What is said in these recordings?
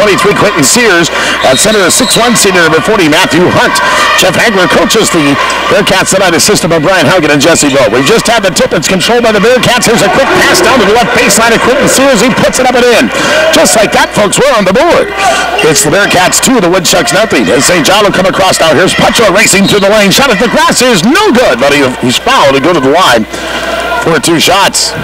23, Quentin Sears. At center, a 6'1 senior number 40, Matthew Hunt. Jeff Hagler coaches the Bearcats tonight, assisted by Brian Haugen and Jesse Bowe. We've just had the tip. It's controlled by the Bearcats. Here's a quick pass down to the left baseline of Quentin Sears. He puts it up and in. Just like that, folks, we're on the board. It's the Bearcats 2, the Woodchucks nothing. As St. John will come across now. Here's Putra racing through the lane. Shot at the grass is no good, but he, he's fouled to go to the line for two shots.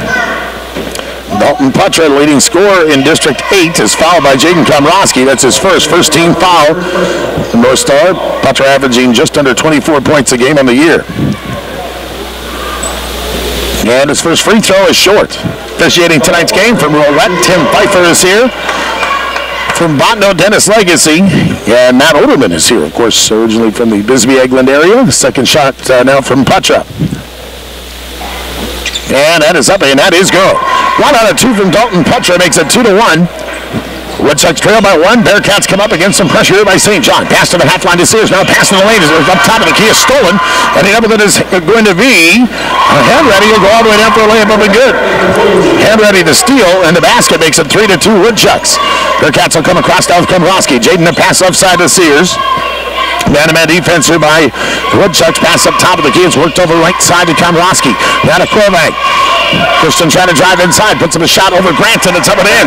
Dalton Putra, leading scorer in District 8, is fouled by Jaden Komrosky. That's his first, first team foul. The North Star, Putra averaging just under 24 points a game on the year. And his first free throw is short. Officiating tonight's game from Rolette, Tim Pfeiffer is here. From Bottineau, Dennis Legacy. And Matt Oderman is here, of course, originally from the Bisbee Egeland area. Second shot uh, now from Putra. And that is up, and that is go. One out of two from Dalton Putra makes it two to one. Woodchucks trail by one. Bearcats come up against some pressure here by St. John. Pass to the half line to Sears. Now pass to the lane. Is up top of the key is stolen. And the with it is going to be a hand ready. He'll go all the way down for a layup up and good. Hand ready to steal, and the basket makes it three to two Woodchucks. Bearcats will come across down Komrosky. Jaden the pass left side to Sears. Man-to-man defense here by Woodchucks. Pass up top of the key. It's worked over right side to Komrosky. Now to Corvac. Christian trying to drive inside. Puts him a shot over Grant, and it's up and in.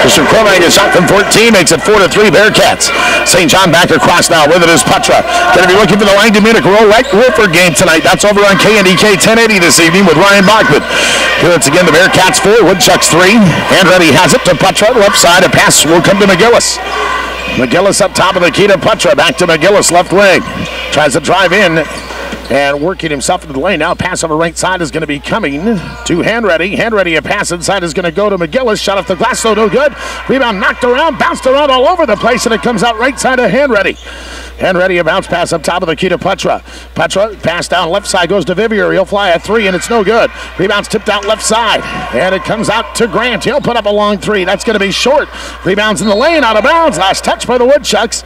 Christian Corvac a shot from 14. Makes it 4 to 3 Bearcats. St. John back across now. With it is Putra. Going to be looking for the Langdon Munich Rolette Wolford game tonight. That's over on KNDK 1080 this evening with Ryan Bachman. Here it's again the Bearcats 4. Woodchucks 3. And ready has it to Putra. Left side. A pass will come to McGillis. McGillis up top of the key to Putra. Back to McGillis, left wing. Tries to drive in and working himself into the lane. Now pass over right side is going to be coming to Handready. Handready, a pass inside is going to go to McGillis. Shot off the glass, so no good. Rebound knocked around, bounced around all over the place, and it comes out right side of Handready. Handready, a bounce pass up top of the key to Putra. Putra, pass down left side goes to Vivier. He'll fly a three, and it's no good. Rebounds tipped out left side, and it comes out to Grant. He'll put up a long three. That's going to be short. Rebounds in the lane, out of bounds. Last touch by the Woodchucks.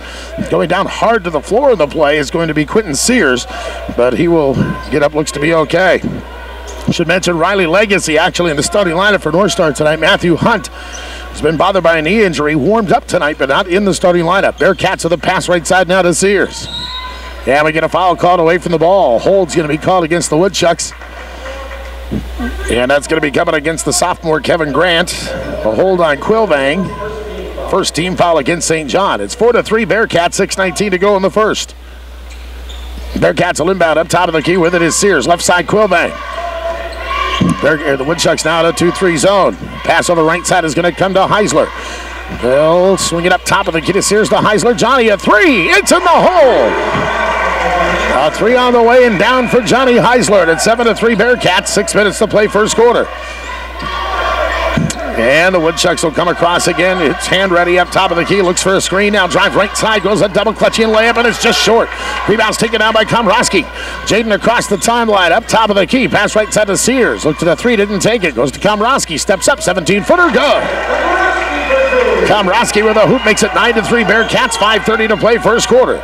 Going down hard to the floor of the play is going to be Quentin Sears, but he will get up. Looks to be okay. Should mention Riley Legacy actually in the starting lineup for North Star tonight. Matthew Hunt has been bothered by a knee injury, warmed up tonight, but not in the starting lineup. Bearcats with the pass right side now to Sears. Yeah, we get a foul called away from the ball. Hold's going to be called against the Woodchucks. And that's going to be coming against the sophomore Kevin Grant. A hold on Quilvang. First team foul against St. John. It's 4 to 3 Bearcats, 6.19 to go in the first. Bearcats will inbound up top of the key with it is Sears. Left side Quilvang. Bear, uh, the Woodchucks now in a 2-3 zone. Pass the right side is going to come to Heisler. They'll swing it up top of the to Sears to Heisler. Johnny a three. It's in the hole. A three on the way and down for Johnny Heisler. At 7 to 3 Bearcats. Six minutes to play first quarter. And the Woodchucks will come across again. It's hand ready up top of the key. Looks for a screen. Now drive right side. Goes a double clutching layup, and it's just short. Rebounds taken down by Komrosky. Jaden across the timeline. Up top of the key. Pass right side to Sears. Looked to the three. Didn't take it. Goes to Komrosky. Steps up. 17 footer. Good. Komrosky with a hoop makes it 9 to 3 Bearcats. 5.30 to play first quarter.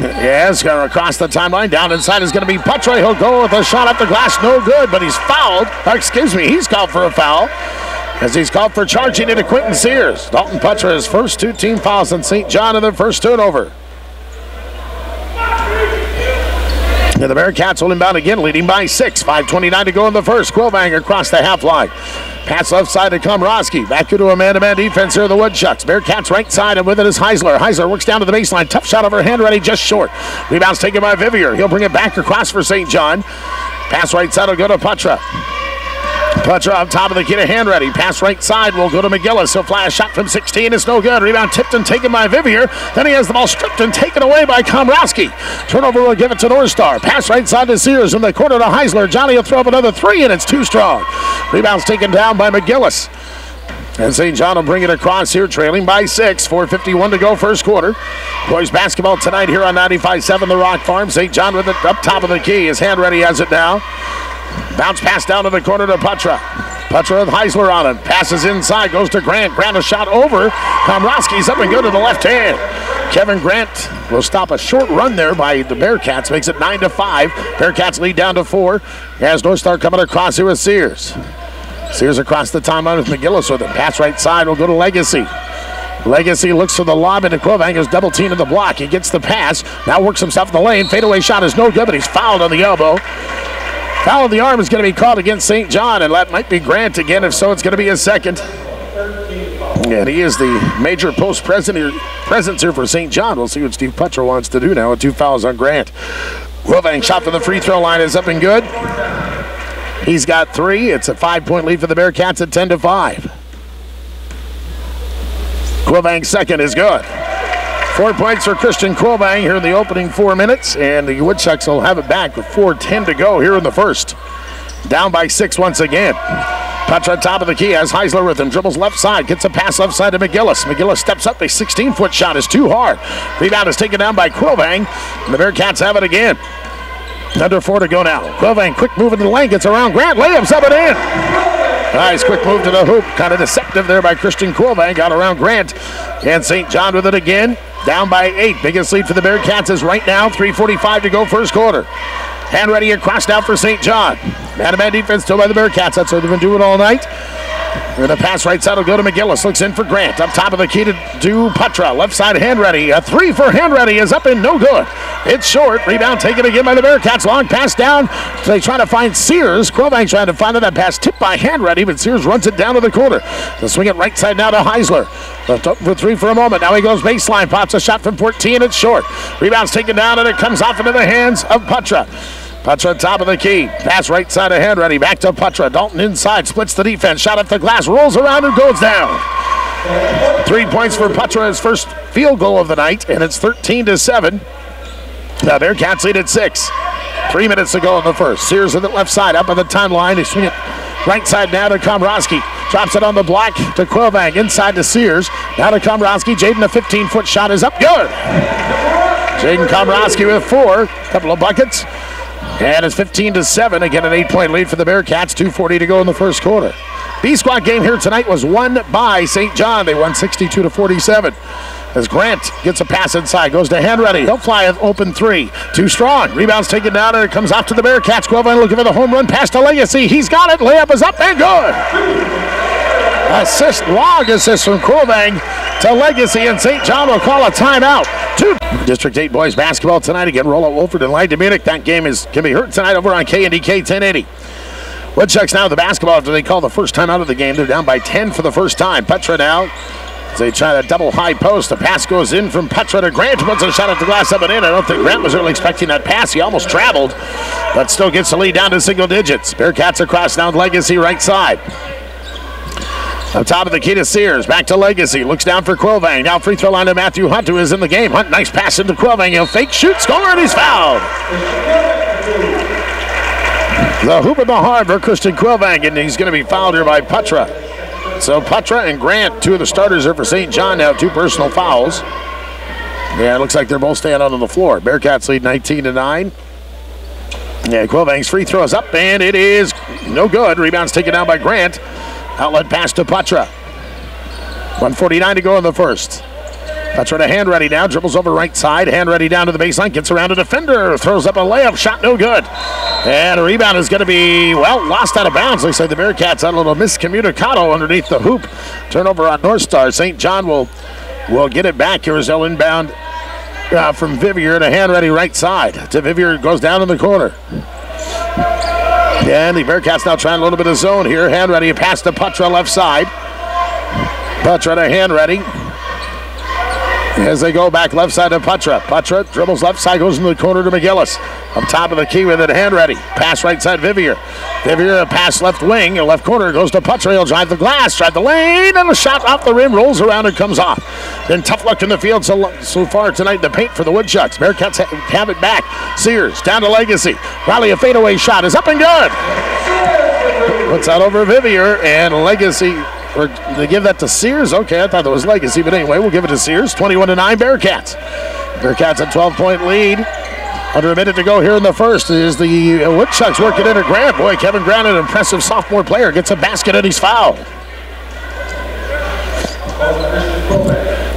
Yes, going across the timeline. Down inside is going to be Putra. He'll go with a shot up the glass. No good, but he's fouled. Or, excuse me, he's called for a foul. As he's called for charging into Quentin Sears. Dalton Putra, his first two team fouls in St. John in their first turnover. And the Bearcats will inbound again, leading by six. 5.29 to go in the first. Quilvang across the half line. Pass left side to Komrosky. Back into a man-to-man defense here, the Woodchucks. Bearcats right side, and with it is Heisler. Heisler works down to the baseline. Tough shot over hand ready, just short. Rebounds taken by Vivier. He'll bring it back across for St. John. Pass right side will go to Putra. Putra on top of the key to hand ready. Pass right side will go to McGillis. He'll fly a shot from 16. It's no good. Rebound tipped and taken by Vivier. Then he has the ball stripped and taken away by Komrosky. Turnover will give it to North Star. Pass right side to Sears in the corner to Heisler. Johnny will throw up another three, and it's too strong. Rebounds taken down by McGillis. And St. John will bring it across here, trailing by six. 4.51 to go, first quarter. Boys basketball tonight here on 95.7 The Rock Farm. St. John with it up top of the key. His hand ready has it now. Bounce pass down to the corner to Putra. Putra with Heisler on it. Passes inside, goes to Grant. Grant a shot over. Komrosky's up and good to the left hand. Kevin Grant will stop a short run there by the Bearcats. Makes it 9 to 5. Bearcats lead down to 4. As North Star coming across here with Sears. Sears across the timeline with McGillis with it. Pass right side will go to Legacy. Legacy looks for the lob into Quillbank. Is double team in the block. He gets the pass. Now works himself in the lane. Fadeaway shot is no good, but he's fouled on the elbow. Foul of the arm is going to be called against St. John, and that might be Grant again. If so, it's going to be his second. And he is the major post presence here for St. John. We'll see what Steve Putcher wants to do now with two fouls on Grant. Quillbank shot from the free throw line is up and good. He's got three. It's a five point lead for the Bearcats at 10 to 5. Quillbank second is good. Four points for Christian Quillbank here in the opening four minutes, and the Woodchucks will have it back with 4.10 to go here in the first. Down by six once again. On top of the key as Heisler with him. Dribbles left side, gets a pass left side to McGillis. McGillis steps up. A 16 foot shot is too hard. Rebound is taken down by Quillbank. The Bearcats have it again. Under four to go now. Quillbank, quick move into the lane, gets around Grant, layups up and in. Nice quick move to the hoop. Kind of deceptive there by Christian Quillbank. Got around Grant. And St. John with it again. Down by eight. Biggest lead for the Bearcats is right now. 3.45 to go first quarter. Hand ready across out for St. John. Man-to-man defense still by the Bearcats. That's what they've been doing all night. And the pass right side will go to McGillis. Looks in for Grant. Up top of the key to do Putra. Left side hand ready. A three for hand ready is up and no good. It's short. Rebound taken again by the Bearcats. Long pass down. They try to find Sears. Quillbank trying to find that pass tipped by hand ready, but Sears runs it down to the corner. They'll swing it right side now to Heisler. Left up for three for a moment. Now he goes baseline. Pops a shot from 14. It's short. Rebound's taken down and it comes off into the hands of Putra. Putra top of the key. Pass right side of ready. Back to Putra. Dalton inside. Splits the defense. Shot up the glass. Rolls around and goes down. Three points for Putra. His first field goal of the night. And it's 13 to 7. The Bearcats lead at six. Three minutes to go in the first. Sears on the left side. Up on the timeline. They swing it right side now to Komrowski. Drops it on the block to Quilvang. Inside to Sears. Now to Komrowski. Jaden, a 15 foot shot is up. Good. Jaden Komrowski with four. Couple of buckets. And it's 15 to 7. Again, an eight point lead for the Bearcats. 2.40 to go in the first quarter. B squad game here tonight was won by St. John. They won 62 to 47. As Grant gets a pass inside, goes to hand ready. He'll fly an open three. Too strong. Rebounds taken down, and it comes off to the Bearcats. Quillbank looking for the home run pass to Legacy. He's got it. Layup is up and good. Assist, log assist from Quillbank to Legacy, and St. John will call a timeout. Two. District 8 boys basketball tonight again. Rolette Wolford and Light Munich. That game is can be heard tonight over on KNDK 1080. Woodchucks now the basketball after they call the first time out of the game. They're down by 10 for the first time. Putra now they try to double high post. The pass goes in from Putra to Grant. Puts a shot at the glass up and in. I don't think Grant was really expecting that pass. He almost traveled, but still gets the lead down to single digits. Bearcats across now Legacy right side. On top of the key to Sears. Back to Legacy. Looks down for Quilvang. Now free throw line to Matthew Hunt, who is in the game. Hunt, nice pass into Quilvang. He'll fake shoot, score, and he's fouled. The hoop of the hard for Christian Quillbank, and he's going to be fouled here by Putra. So Putra and Grant, two of the starters are for St. John now, two personal fouls. Yeah, it looks like they're both staying out on the floor. Bearcats lead 19 to 9. Yeah, Quilvang's free throw is up, and it is no good. Rebounds taken down by Grant. Outlet pass to Putra. 149 to go in the first. Putra to hand ready now. Dribbles over right side. Hand ready down to the baseline. Gets around a defender. Throws up a layup. Shot no good. And a rebound is going to be, well, lost out of bounds. Looks like the Bearcats had a little miscommunicado underneath the hoop. Turnover on North Star. St. John will, will get it back. Here is they'll inbound uh, from Vivier to hand ready right side. To Vivier goes down in the corner. And the Bearcats now trying a little bit of zone here. Hand ready, pass to Putra left side. Putra to hand ready. As they go back left side to Putra. Putra dribbles left side, goes into the corner to McGillis. Up top of the key with it, hand ready. Pass right side, Vivier. Vivier, a pass left wing, left corner, goes to Putra. He'll drive the glass, drive the lane, and the shot off the rim, rolls around and comes off. Then tough luck in the field so, so far tonight the paint for the Woodchucks. Bearcats have it back. Sears down to Legacy. Riley, a fadeaway shot is up and good. Puts out over Vivier, and Legacy or they give that to Sears? Okay, I thought that was Legacy, but anyway, we'll give it to Sears. 21 to 9 Bearcats. Bearcats a 12 point lead. Under a minute to go here in the first is the uh, Woodchucks working in a Grant. Boy, Kevin Grant, an impressive sophomore player, gets a basket and he's fouled.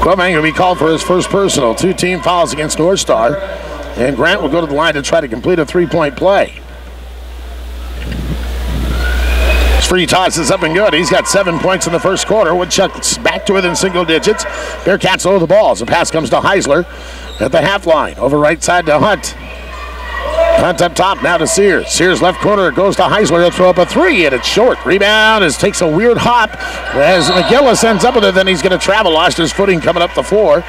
Quillbank will be called for his first personal. Two team fouls against North Star. And Grant will go to the line to try to complete a three point play. Free toss is up and good. He's got seven points in the first quarter. Woodchuck's back to within single digits. Bearcats low the ball the pass comes to Heisler at the half line. Over right side to Hunt. Hunt up top now to Sears. Sears left corner goes to Heisler. He'll throw up a three, and it's short. Rebound is takes a weird hop as McGillis ends up with it. Then he's going to travel. Lost his footing coming up the floor.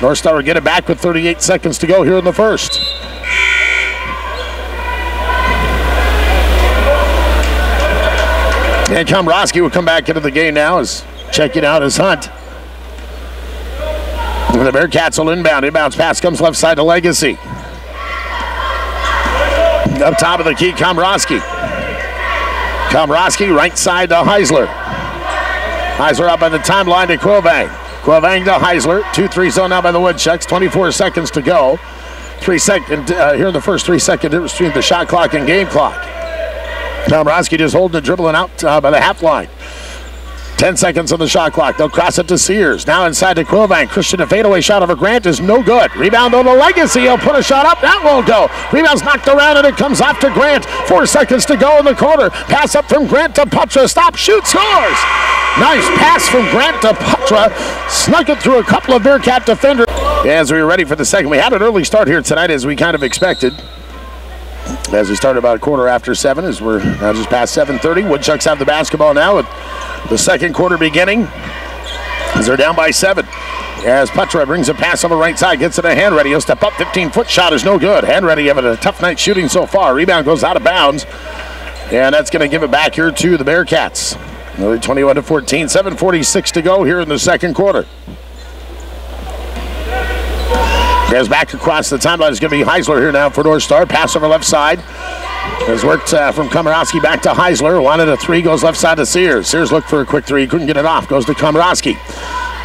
North Star will get it back with 38 seconds to go here in the first. And Komrosky will come back into the game now as checking out his Hunt. And the Bearcats will inbound. Inbounds pass comes left side to Legacy. Up top of the key, Komrosky. Komrosky right side to Heisler. Heisler up on the timeline to Quilvang. Quilvang to Heisler. 2-3 zone now by the Woodchucks. 24 seconds to go. Three second uh, here in the first three second difference between the shot clock and game clock. Komrosky just holding it, dribbling out uh, by the half line. 10 seconds on the shot clock. They'll cross it to Sears. Now inside to Quilvang. Christian, a fadeaway shot over Grant is no good. Rebound on the legacy. He'll put a shot up. That won't go. Rebound's knocked around and it comes off to Grant. Four seconds to go in the quarter. Pass up from Grant to Putra. Stop, shoot, scores. Nice pass from Grant to Putra. Snuck it through a couple of Bearcat defenders. As we were ready for the second, we had an early start here tonight as we kind of expected as we start about a quarter after seven as we're now just past 7.30 woodchucks have the basketball now with the second quarter beginning as they're down by seven as Putra brings a pass on the right side, gets it a Hand Ready. He'll step up. 15 foot shot is no good. Hand Ready having a tough night shooting so far. Rebound goes out of bounds. And that's going to give it back here to the Bearcats. Another 21 to 14. 7.46 to go here in the second quarter. As back across the timeline It's going to be Heisler here now for North Star. Pass over left side. Has worked uh, from Komorowski back to Heisler. Wanted a three, goes left side to Sears. Sears looked for a quick three, couldn't get it off. Goes to Komorowski.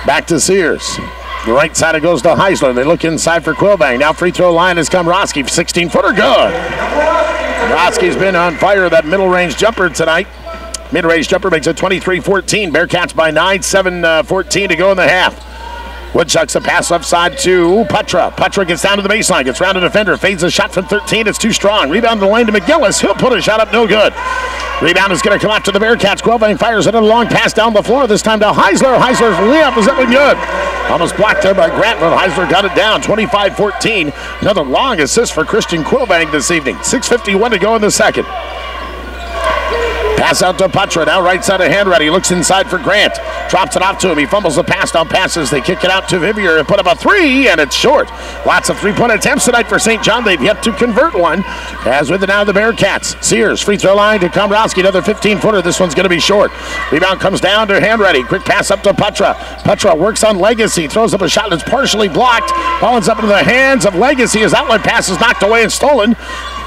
Back to Sears. The right side it goes to Heisler. They look inside for Quilvang. Now free throw line is Komorowski. 16 footer, good. Komorowski's been on fire that middle range jumper tonight. Mid range jumper makes it 23 14. Bearcats by 9, 7 uh, 14 to go in the half. Woodchucks a pass left side to Putra. Putra gets down to the baseline, gets round a defender, fades a shot from 13. It's too strong. Rebound to the lane to McGillis. He'll put a shot up, no good. Rebound is going to come out to the Bearcats. Quilvang fires it a long pass down the floor. This time to Heisler. Heisler's layup is up and good. Almost blocked there by Grant, but Heisler got it down 25 14. Another long assist for Christian Quilvang this evening. 6.51 to go in the second. Pass out to Putra. Now right side of hand ready. Looks inside for Grant. Drops it off to him. He fumbles the pass down passes. They kick it out to Vivier put up a three, and it's short. Lots of three point attempts tonight for St. John. They've yet to convert one. As with it now, the Bearcats. Sears, free throw line to Komrowski. Another 15 footer. This one's going to be short. Rebound comes down to hand ready. Quick pass up to Putra. Putra works on Legacy. Throws up a shot that's partially blocked. Ball ends up into the hands of Legacy. His outlet pass is knocked away and stolen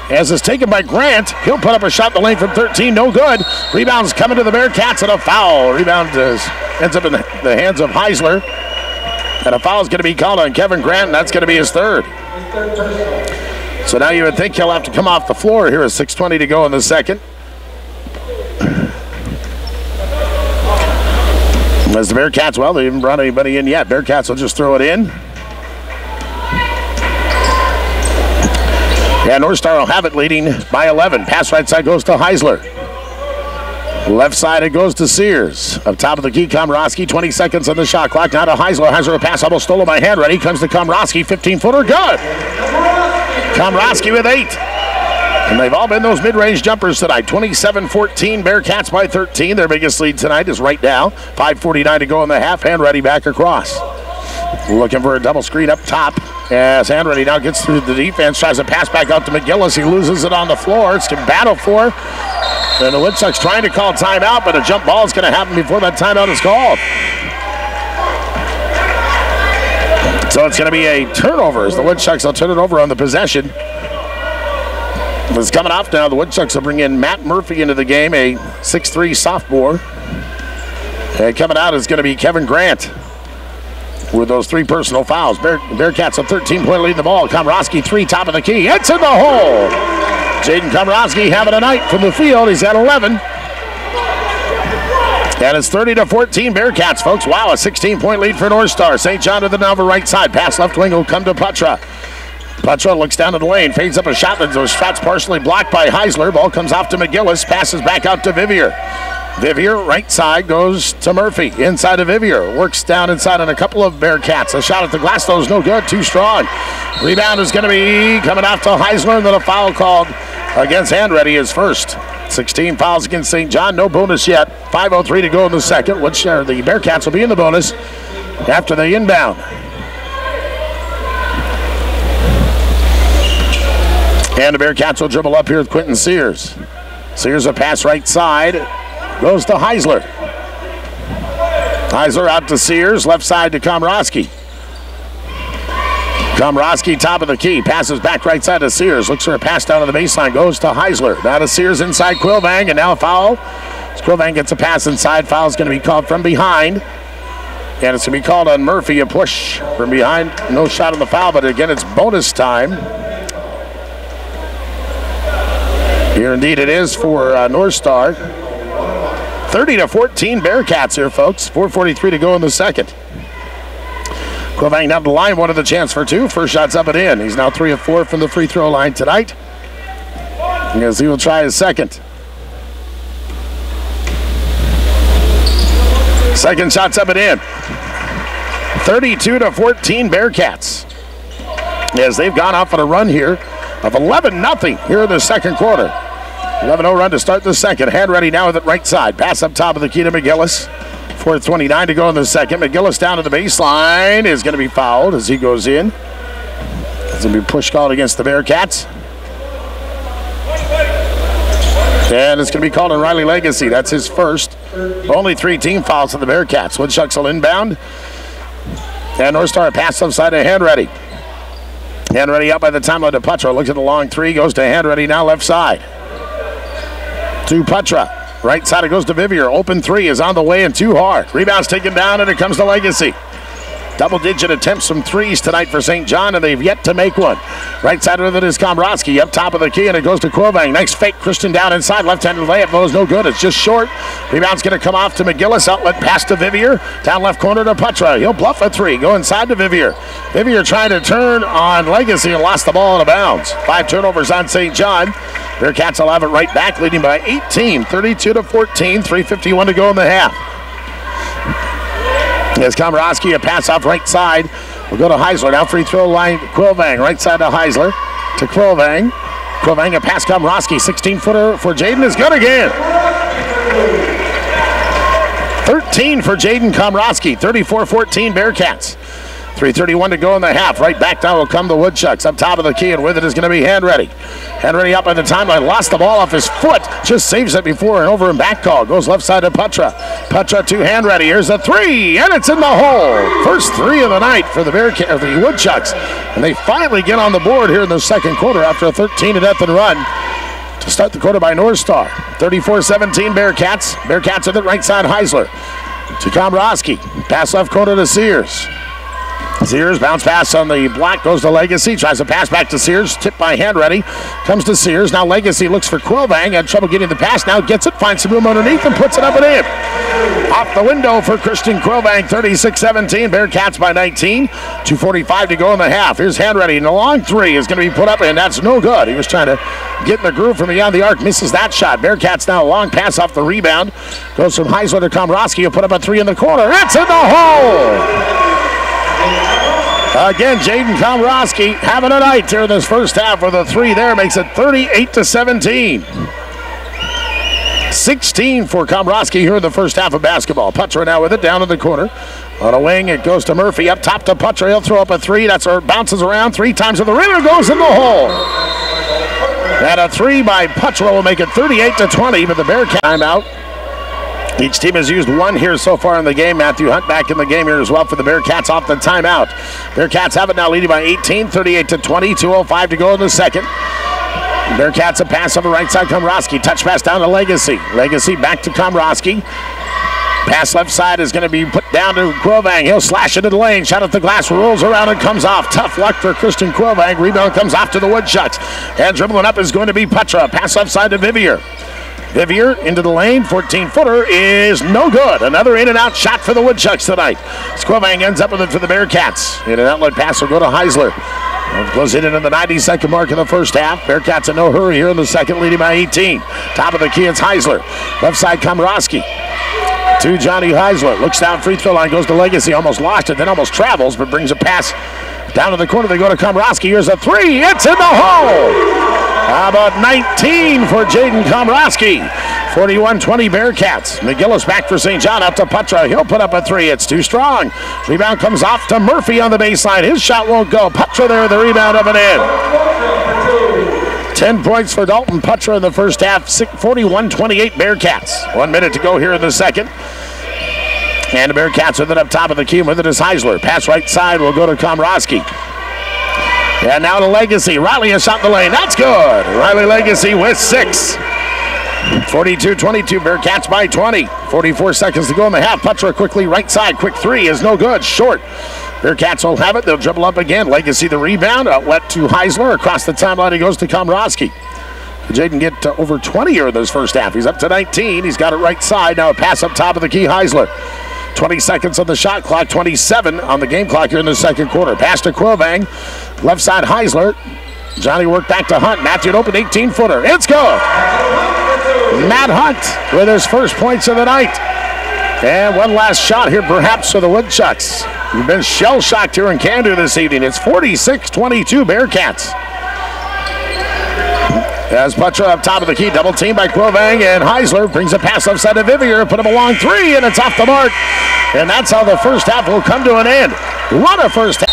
as is taken by Grant. He'll put up a shot the lane from 13, no good. Rebounds coming to the Bearcats and a foul. Rebound is, ends up in the hands of Heisler. And a foul is going to be called on Kevin Grant, and that's going to be his third. So now you would think he'll have to come off the floor here with 6.20 to go in the second. As the Bearcats, well, they haven't brought anybody in yet. Bearcats will just throw it in. Yeah, North Star will have it leading by 11. Pass right side goes to Heisler. Left side it goes to Sears. Up top of the key, Komrosky. 20 seconds on the shot clock. Now to Heisler. Heisler a pass almost stolen by hand. Ready comes to Komrosky. 15 footer. Good. Komrosky with eight. And they've all been those mid range jumpers tonight. 27 14. Bearcats by 13. Their biggest lead tonight is right now. 5.49 to go in the half. Hand ready back across. Looking for a double screen up top. As Andretti now gets through the defense, tries to pass back out to McGillis. He loses it on the floor. It's to battle for. And the Woodchucks trying to call timeout, but a jump ball is going to happen before that timeout is called. So it's going to be a turnover as the Woodchucks will turn it over on the possession. It's coming off now. The Woodchucks will bring in Matt Murphy into the game, a 6'3 sophomore. And coming out is going to be Kevin Grant with those three personal fouls. Bear, Bearcats a 13 point lead in the ball. Komrosky three, top of the key. It's in the hole. Jaden Komrosky having a night from the field. He's at 11. And it's 30 to 14 Bearcats, folks. Wow, a 16 point lead for North Star. St. John to the Nova right side. Pass left wing will come to Putra. Putra looks down to the lane, fades up a shot. Those shots partially blocked by Heisler. Ball comes off to McGillis, passes back out to Vivier. Vivier, right side, goes to Murphy. Inside of Vivier. Works down inside on a couple of Bearcats. A shot at the glass, though, is no good. Too strong. Rebound is going to be coming out to Heisler, and then a foul called against Handready is first. 16 fouls against St. John. No bonus yet. 5.03 to go in the second. Which uh, the Bearcats will be in the bonus after the inbound. And the Bearcats will dribble up here with Quentin Sears. Sears a pass right side. Goes to Heisler. Heisler out to Sears. Left side to Komrosky. Komrosky, top of the key, passes back right side to Sears. Looks for a pass down to the baseline, goes to Heisler. Now to Sears inside Quilvang, and now a foul. As Quilvang gets a pass inside, foul is going to be called from behind. And it's going to be called on Murphy, a push from behind. No shot on the foul, but again, it's bonus time. Here indeed it is for uh, North Star. 30 to 14 Bearcats here, folks. 4.43 to go in the second. Quilvang down the line, one of the chance for two. First shot's up and in. He's now three of four from the free throw line tonight. As he will try his second. Second shot's up and in. 32 to 14 Bearcats. As they've gone off on a run here of 11 0 here in the second quarter. 11 0 run to start the second. Hand ready now with it right side. Pass up top of the key to McGillis. 4.29 to go in the second. McGillis down to the baseline is going to be fouled as he goes in. It's going to be push called against the Bearcats. And it's going to be called on Riley Legacy. That's his first. Only three team fouls for the Bearcats. Woodchucks will inbound. And North Star pass outside of hand ready. Hand ready up by the time of DePutra. Looks at the long three. Goes to hand ready now left side. To Putra. Right side it goes to Vivier. Open three is on the way and too hard. Rebounds taken down and it comes to Legacy. Double digit attempts from threes tonight for St. John, and they've yet to make one. Right side of it is Komrosky up top of the key, and it goes to Quilvang. Nice fake Christian down inside. Left handed layup goes no good. It's just short. Rebound's going to come off to McGillis. Outlet pass to Vivier. Down left corner to Putra. He'll bluff a three. Go inside to Vivier. Vivier trying to turn on Legacy and lost the ball out of bounds. Five turnovers on St. John. Bearcats will have it right back, leading by 18, 32 to 14, 3.51 to go in the half. As Komrosky, a pass off right side. We'll go to Heisler. Now free throw line, Quilvang. Right side to Heisler. To Quilvang. Quilvang, a pass Komrosky. 16 footer for Jaden is good again. 13 for Jaden Komrosky. 34 14 Bearcats. 3.31 to go in the half. Right back down will come the Woodchucks. Up top of the key, and with it is going to be Handready. Handready up at the timeline. Lost the ball off his foot. Just saves it before an over and back call. Goes left side to Putra. Putra to Handready. Here's a three, and it's in the hole. First three of the night for the Bearcat, or the Woodchucks. And they finally get on the board here in the second quarter after a 13 to nothing run to start the quarter by North Star. 34-17 Bearcats. Bearcats at the right side, Heisler. To Komrosky. Pass left corner to Sears. Sears bounce pass on the block goes to Legacy. Tries to pass back to Sears. Tipped by Handready. Comes to Sears. Now Legacy looks for Quilvang. Had trouble getting the pass. Now gets it. Finds some room underneath and puts it up and in. Off the window for Christian Quilvang. 36-17. Bearcats by 19. 2.45 to go in the half. Here's Handready. And the long three is going to be put up and that's no good. He was trying to get in the groove from beyond the arc. Misses that shot. Bearcats now a long pass off the rebound. Goes from Heisler to Komrosky. He'll put up a three in the corner. It's in the hole. Again, Jaden Komrosky having a night here in this first half with a three there makes it 38 to 17. 16 for Komrosky here in the first half of basketball. Putra now with it down in the corner. On a wing, it goes to Murphy up top to Putra. He'll throw up a three. That's it bounces around three times to the rim goes in the hole. And a three by Putra will make it 38 to 20, but the Bearcat timeout. Each team has used one here so far in the game. Matthew Hunt back in the game here as well for the Bearcats off the timeout. Bearcats have it now leading by 18, 38 to 20, 2.05 to go in the second. Bearcats a pass on the right side, Komrosky. Touch pass down to Legacy. Legacy back to Komrosky. Pass left side is going to be put down to Quilvang. He'll slash into the lane. Shot at the glass, rolls around and comes off. Tough luck for Christian Quilvang. Rebound comes off to the Woodchucks. And dribbling up is going to be Putra. Pass left side to Vivier. Vivier into the lane. 14 footer is no good. Another in and out shot for the Woodchucks tonight. Quilvang ends up with it for the Bearcats. In an outlet pass will go to Heisler. Closing in the 92nd mark in the first half. Bearcats in no hurry here in the second, leading by 18. Top of the key, it's Heisler. Left side, Komorowski. To Johnny Heisler. Looks down free throw line, goes to Legacy. Almost lost it, then almost travels, but brings a pass down to the corner. They go to Komorowski. Here's a three. It's in the hole. How about 19 for Jaden Komorowski? 41-20 Bearcats. McGillis back for St. John up to Putra. He'll put up a three. It's too strong. Rebound comes off to Murphy on the baseline. His shot won't go. Putra there, the rebound up and in. 10 points for Dalton Putra in the first half. 41-28 Bearcats. One minute to go here in the second. And the Bearcats with it up top of the key. With it is Heisler. Pass right side will go to Komorowski. And now to Legacy. Riley has shot the lane. That's good. Riley Legacy with six. 42-22, Bearcats by 20. 44 seconds to go in the half. Putra quickly right side. Quick three is no good. Short. Bearcats will have it. They'll dribble up again. Legacy the rebound. Outlet to Heisler. Across the timeline he goes to Komorowski. Jaden get over 20 here in this first half. He's up to 19. He's got it right side. Now a pass up top of the key. Heisler. 20 seconds on the shot clock, 27 on the game clock here in the second quarter. Pass to left side Heisler. Johnny worked back to Hunt. Matthew open 18 footer. It's good. Matt Hunt with his first points of the night. And one last shot here, perhaps, for the Woodchucks. We've been shell shocked here in Cando this evening. It's 46 22 Bearcats. As Putra up top of the key, double team by Quilvang, and Heisler brings a pass upside to Vivier, put him a long three, and it's off the mark. And that's how the first half will come to an end. What a first half.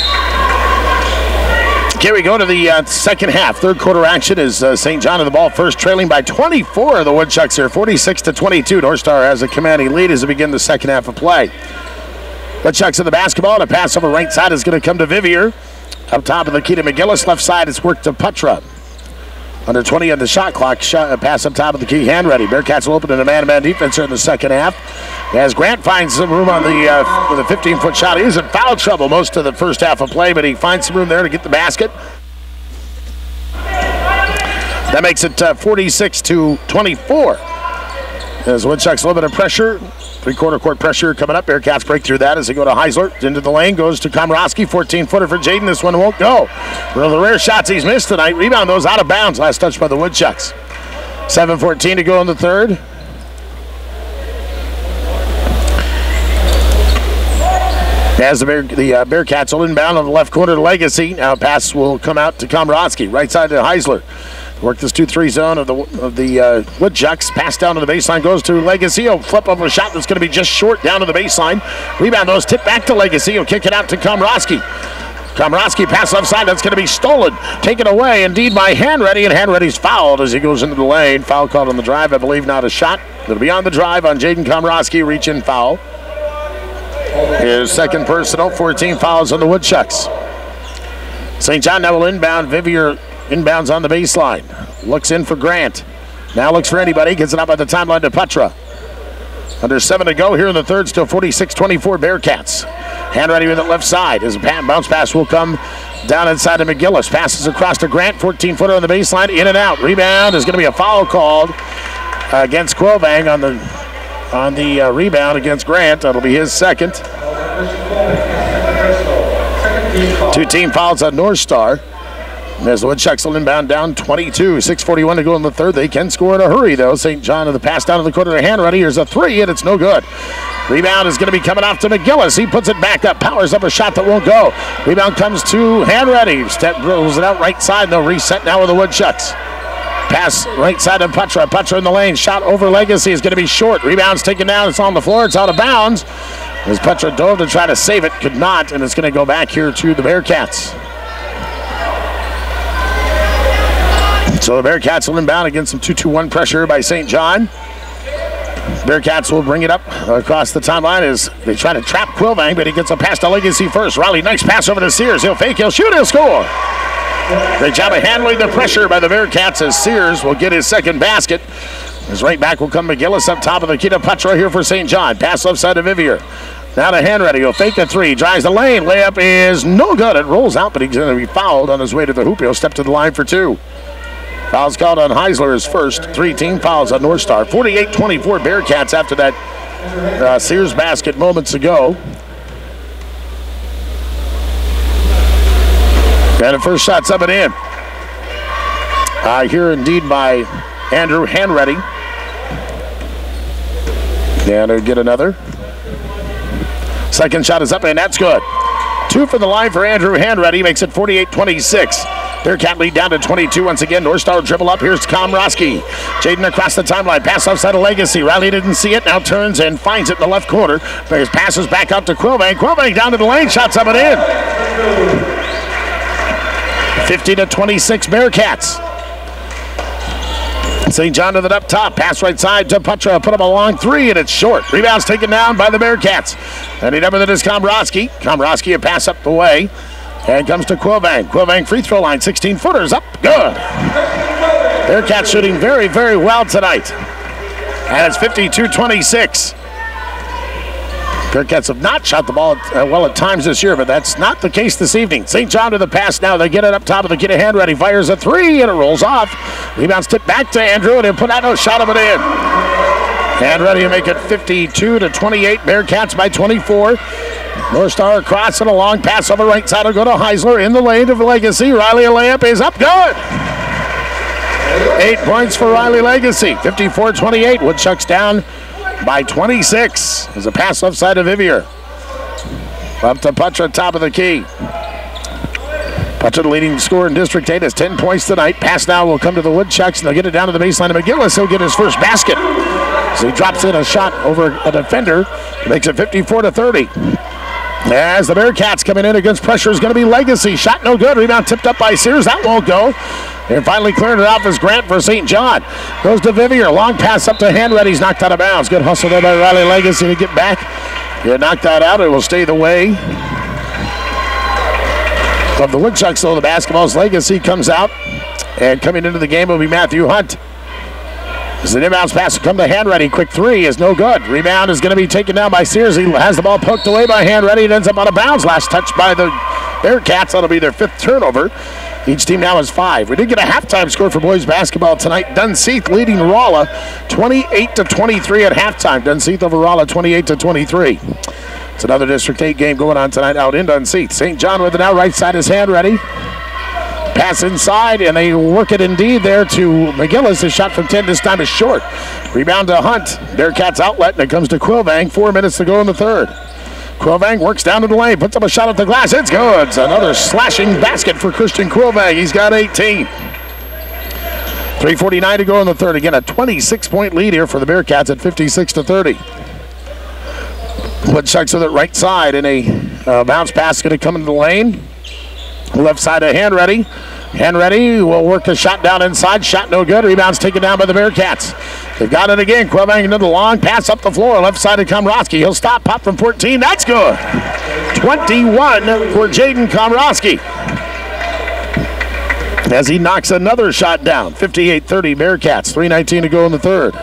Here we go to the uh, second half. Third quarter action is uh, St. John of the ball first, trailing by 24 of the Woodchucks here, 46 to 22. North Star has a commanding lead as they begin the second half of play. Woodchucks in the basketball, and a pass over right side is going to come to Vivier. Up top of the key to McGillis, left side it's worked to Putra. Under 20 on the shot clock. Shot, uh, pass up top of the key. Hand ready. Bearcats will open in a man-to-man defense here in the second half. As Grant finds some room on the uh, with a 15-foot shot. He was in foul trouble most of the first half of play, but he finds some room there to get the basket. That makes it uh, 46 to 24. As Woodchucks a little bit of pressure. Three quarter court pressure coming up. Bearcats break through that as they go to Heisler. Into the lane goes to Komorowski. 14 footer for Jaden. This one won't go. One of the rare shots he's missed tonight. Rebound those out of bounds. Last touch by the Woodchucks. 7.14 to go in the third. As the, Bear, the uh, Bearcats will inbound on the left corner to Legacy. Now pass will come out to Komorowski. Right side to Heisler. Work this 2-3 zone of the of the uh, Woodchucks. Pass down to the baseline goes to Legacy. He'll flip over a shot that's going to be just short down to the baseline. Rebound those tip back to Legacy. He'll kick it out to Komorowski. Komorowski pass left side. That's going to be stolen. Taken away indeed by Hanready, and Hanready's fouled as he goes into the lane. Foul called on the drive. I believe not a shot. It'll be on the drive on Jaden Komorowski. Reach in foul. His second personal. 14 fouls on the Woodchucks. St. John will inbound. Vivier Inbounds on the baseline. Looks in for Grant. Now looks for anybody. Gets it up at the timeline to Putra. Under seven to go here in the third. Still 46-24 Bearcats. Hand ready with it left side. His bounce pass will come down inside to McGillis. Passes across to Grant. 14-footer on the baseline. In and out. Rebound is going to be a foul called against Quilvang on the on the uh, rebound against Grant. That'll be his second. Two team fouls on North Star. As the Woodchucks will inbound down 22, 6.41 to go in the third. They can score in a hurry, though. St. John of the pass down to the corner to Hanready. Here's a three, and it's no good. Rebound is going to be coming off to McGillis. He puts it back up, powers up a shot that won't go. Rebound comes to Hanready. Step rolls it out right side. They'll reset now with the Woodchucks. Pass right side of Putra. Putra in the lane. Shot over Legacy is going to be short. Rebound's taken down. It's on the floor. It's out of bounds. As Putra dove to try to save it, could not, and it's going to go back here to the Bearcats. So the Bearcats will inbound against some 2-2-1 pressure by St. John. Bearcats will bring it up across the timeline as they try to trap Quilvang, but he gets a pass to Legacy first. Riley, nice pass over to Sears. He'll fake, he'll shoot, he'll score. Great job of handling the pressure by the Bearcats as Sears will get his second basket. His right back will come McGillis up top of the Kita Putra here for St. John. Pass left side of Vivier. Now to Hanready. He'll fake the three. Drives the lane. Layup is no good. It rolls out, but he's going to be fouled on his way to the hoop. He'll step to the line for two. Fouls called on Heisler his first. Three team fouls on North Star. 48-24 Bearcats after that uh, Sears basket moments ago. And the first shot's up and in. Uh, here indeed by Andrew Hanready. And to get another. Second shot is up and that's good. Two for the line for Andrew Hanready makes it 48-26. Bearcat lead down to 22 once again. North Star dribble up. Here's Komrosky. Jaden across the timeline. Pass offside of Legacy. Riley didn't see it. Now turns and finds it in the left corner. Passes back up to Quillbank. Quillbank down to the lane. Shots up and in. 50 to 26 Bearcats. St. John to the up top. Pass right side to Putra. Put up a long three, and it's short. Rebounds taken down by the Bearcats. And he number that is Komrosky. Komrosky a pass up the way. And comes to Quillbank. Quillbank free throw line. 16 footers up. Good. Bearcats shooting very, very well tonight. And it's 52 26. Bearcats have not shot the ball uh, well at times this year, but that's not the case this evening. St. John to the pass now. They get it up top of the kid hand ready. Fires a three and it rolls off. Rebounds tipped back to Andrew and he'll put out a shot of it in. And ready to make it 52 to 28. Bearcats by 24. North Star across and a long pass on the right side will go to Heisler in the lane of Legacy. Riley a layup is up good. Eight points for Riley Legacy. 54 28. Woodchucks down by 26. There's a pass left side of Vivier. Up to Putra, top of the key. Putra, the leading scorer in District 8, has 10 points tonight. Pass now will come to the Woodchucks, and they'll get it down to the baseline of McGillis. He'll get his first basket. So he drops in a shot over a defender, makes it 54 to 30. As the Bearcats coming in against pressure is going to be Legacy. Shot no good. Rebound tipped up by Sears. That won't go. And finally clearing it off as Grant for St. John. Goes to Vivier. Long pass up to Hanready. He's knocked out of bounds. Good hustle there by Riley Legacy to get back. Get knocked that out. It will stay the way of the Woodchucks, though. The basketball's Legacy comes out. And coming into the game will be Matthew Hunt. As the inbounds pass come to Hanready. Quick three is no good. Rebound is going to be taken down by Sears. He has the ball poked away by Hanready. It ends up out of bounds. Last touch by the Bearcats. That'll be their fifth turnover. Each team now has five. We did get a halftime score for boys basketball tonight. Dunseith leading Rolla 28 to 23 at halftime. Dunseith over Rolla 28 to 23. It's another District 8 game going on tonight out in Dunseith. St. John with it now. Right side is Hanready. Pass inside, and they work it indeed there to McGillis. His shot from 10 this time is short. Rebound to Hunt. Bearcats outlet, and it comes to Quillbank. Four minutes to go in the third. Quillbank works down to the lane, puts up a shot at the glass. It's good. It's another slashing basket for Christian Quillbank. He's got 18. 3.49 to go in the third. Again, a 26 point lead here for the Bearcats at 56 to 30. Woodchucks to the right side, and a uh, bounce pass going to come into the lane. Left side of Hanready. Hand ready, will work the shot down inside. Shot no good. Rebounds taken down by the Bearcats. They've got it again. Quillbank into the long pass up the floor. Left side of Komrosky. He'll stop. Pop from 14. That's good. 21 for Jaden Komrosky. As he knocks another shot down. 58 30 Bearcats. 3.19 to go in the third.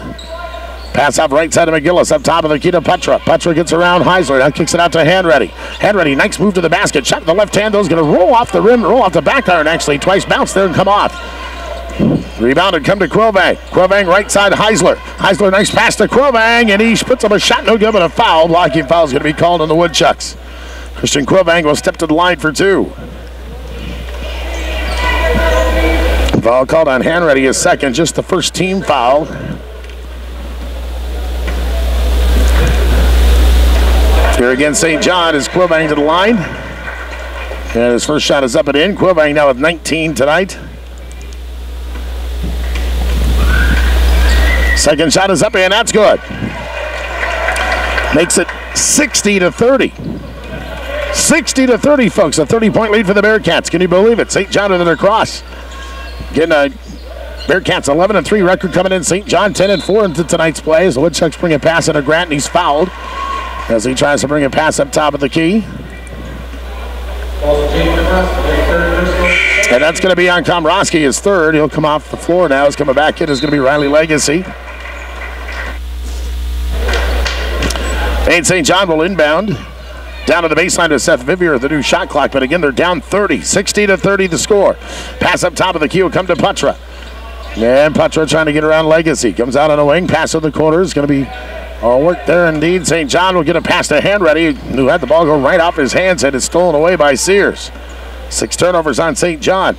Pass off right side of McGillis up top of the key to Putra. Putra gets around Heisler. Now kicks it out to Hanready. Hanready, nice move to the basket. Shot the left hand. Those going to roll off the rim, roll off the back iron actually. Twice bounce there and come off. Rebounded, come to Quillbank. Quillbank right side, Heisler. Heisler, nice pass to Quillbank, and he puts up a shot, no good, but a foul. Blocking foul is going to be called on the Woodchucks. Christian Quillbank will step to the line for two. Foul called on Hanready is second, just the first team foul. Here again, St. John is Quillbank to the line. And his first shot is up and in. Quillbank now with 19 tonight. Second shot is up and that's good. Makes it 60 to 30. 60 to 30, folks. A 30 point lead for the Bearcats. Can you believe it? St. John and their cross. Getting a Bearcats 11 and 3 record coming in. St. John 10 and 4 into tonight's play as the Woodchucks bring a pass into Grant and he's fouled as he tries to bring a pass up top of the key. And that's going to be on Komrosky, his third. He'll come off the floor now. He's coming back in. Is going to be Riley Legacy. St. St. John will inbound. Down to the baseline to Seth Vivier, the new shot clock. But again, they're down 30. 60 to 30 the score. Pass up top of the key will come to Putra. And Putra trying to get around Legacy. Comes out on a wing. Pass of the corner is going to be all work there indeed. St. John will get a pass to Hanready, who had the ball go right off his hands and it's stolen away by Sears. Six turnovers on St. John.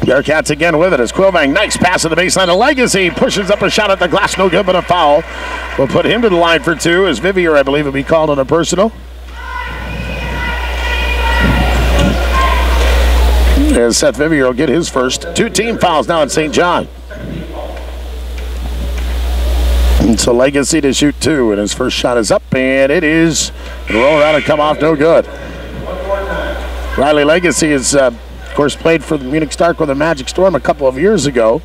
Bearcats again with it as Quillbang, nice pass to the baseline to Legacy, pushes up a shot at the glass, no good, but a foul. Will put him to the line for two as Vivier, I believe, will be called on a personal. As Seth Vivier will get his first. Two team fouls now at St. John. And a Legacy to shoot two, and his first shot is up, and it is. Roll around and come off, no good. Riley Legacy is, uh, of course, played for the Munich Stark with the Magic Storm a couple of years ago,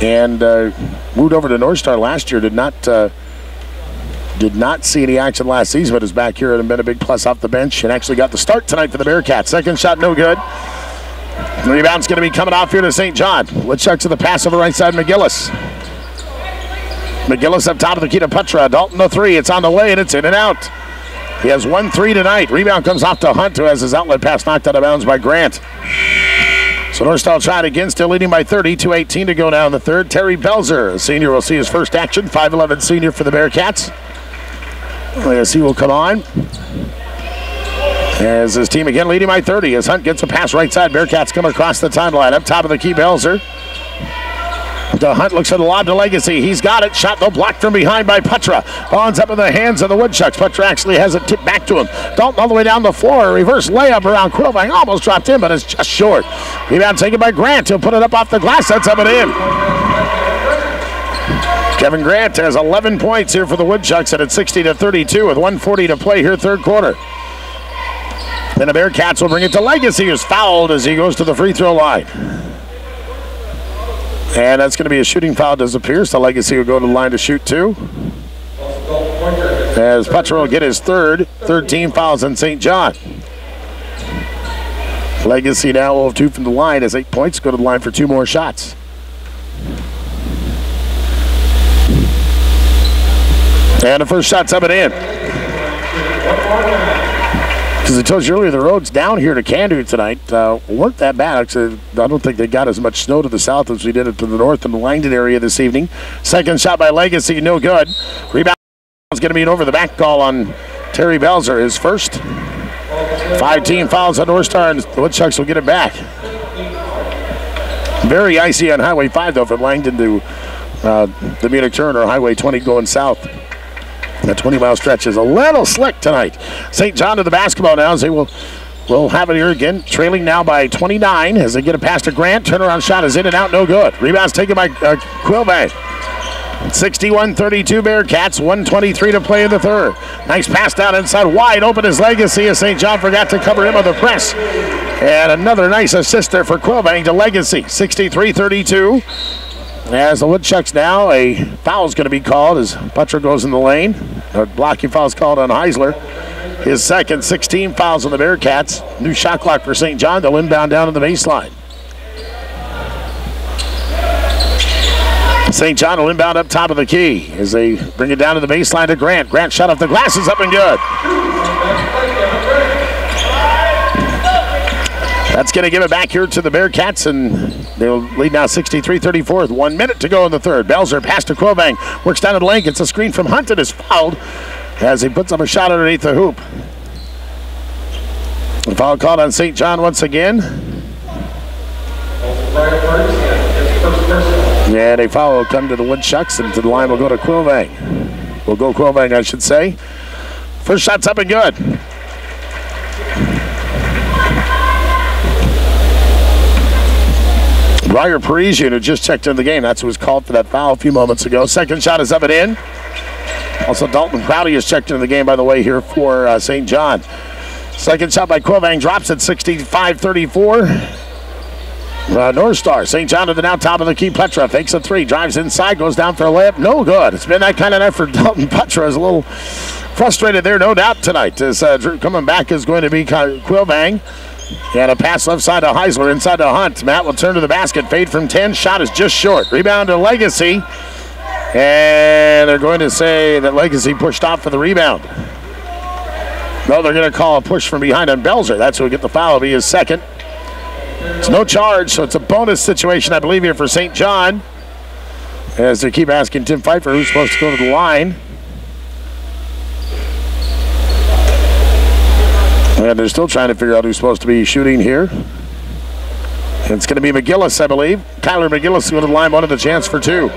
and uh, moved over to North Star last year. Did not uh, did not see any action last season, but is back here and been a big plus off the bench, and actually got the start tonight for the Bearcats. Second shot, no good. Rebound's going to be coming off here to St. John. Woodchuck to the pass over right side, McGillis. McGillis up top of the key to Putra. Dalton the three. It's on the way and it's in and out. He has one three tonight. Rebound comes off to Hunt, who has his outlet pass knocked out of bounds by Grant. So North Star tried again, still leading by 30. 2.18 to go now in the third. Terry Belzer, senior, will see his first action. 5'11 senior for the Bearcats. As he will come on. As his team again leading by 30 as Hunt gets a pass right side. Bearcats come across the timeline. Up top of the key, Belzer. The Hunt looks for the lob to Legacy. He's got it. Shot though blocked from behind by Putra. Ball's up in the hands of the Woodchucks. Putra actually has it tipped back to him. Dalton all the way down the floor. Reverse layup around Quillbang. Almost dropped in, but it's just short. Rebound taken by Grant. He'll put it up off the glass. That's up and in. Kevin Grant has 11 points here for the Woodchucks and it's 60 to 32 with 140 to play here third quarter. Then the Bearcats will bring it to Legacy who's fouled as he goes to the free throw line. And that's going to be a shooting foul, does appear. So Legacy will go to the line to shoot two. As Putra will get his third, third team fouls in St. John. Legacy now oh will have two from the line as eight points go to the line for two more shots. And the first shot's up and in. Because I told you earlier, the roads down here to Cando tonight uh, weren't that bad. I don't think they got as much snow to the south as we did it to the north in the Langdon area this evening. Second shot by Legacy, no good. Rebound is going to be an over the back call on Terry Belzer, his first. Five team fouls on North Star, and the Woodchucks will get it back. Very icy on Highway 5, though, from Langdon to uh, the Munich Turner, Highway 20 going south. That 20 mile stretch is a little slick tonight. St. John to the basketball now as they will will have it here again, trailing now by 29 as they get a pass to Grant. Turnaround shot is in and out, no good. Rebounds taken by uh, Quillbang. 61 32 Bearcats, 123 to play in the third. Nice pass down inside, wide open his legacy as St. John forgot to cover him on the press. And another nice assist there for Quillbang to legacy, 63 32. As the Woodchucks now, a foul is going to be called as Butcher goes in the lane. A blocking foul is called on Heisler. His second 16 fouls on the Bearcats. New shot clock for St. John. They'll inbound down to the baseline. St. John will inbound up top of the key as they bring it down to the baseline to Grant. Grant shot off the glasses up and good. That's going to give it back here to the Bearcats, and they'll lead now 63-34 one minute to go in the third. Belzer pass to Quillbang, works down to the lane, gets a screen from Hunt and is fouled as he puts up a shot underneath the hoop. The foul called on St. John once again. And a foul will come to the Woodchucks, and to the line will go to Quillbang. Will go Quillbang, I should say. First shot's up and good. Briar Parisian, who just checked in the game, that's who was called for that foul a few moments ago. Second shot is up and in. Also, Dalton Crowdy has checked into the game, by the way, here for uh, St. John. Second shot by Quillbang drops at 65 34. Uh, North Star, St. John to the now top of the key. Putra fakes a three, drives inside, goes down for a layup. No good. It's been that kind of night for Dalton Putra. Is a little frustrated there, no doubt, tonight. As uh, Drew coming back is going to be Quillbang. And a pass left side to Heisler, inside to Hunt. Matt will turn to the basket, fade from 10. Shot is just short. Rebound to Legacy. And they're going to say that Legacy pushed off for the rebound. No, they're going to call a push from behind on Belzer. That's who will get the foul. It'll be his second. It's no charge, so it's a bonus situation, I believe, here for St. John. As they keep asking Tim Pfeiffer who's supposed to go to the line. And they're still trying to figure out who's supposed to be shooting here. It's going to be McGillis, I believe. Tyler McGillis going to the line, one of the chance for two.